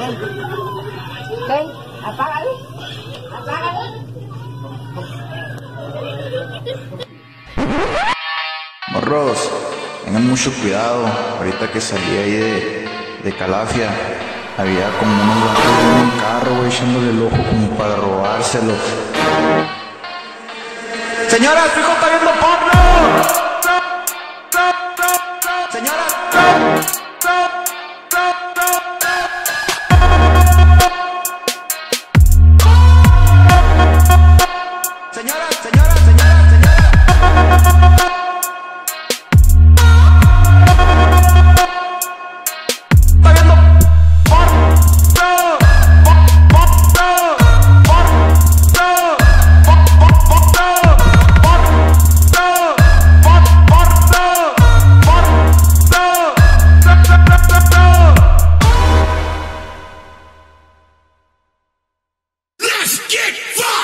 Ven. Ven, apágalo. Apágalo. Morros, tengan mucho cuidado. Ahorita que salí ahí de, de Calafia, había como unos vatos en un carro, echándole el ojo como para robárselo. Señora, su hijo está viendo porno. Get fucked!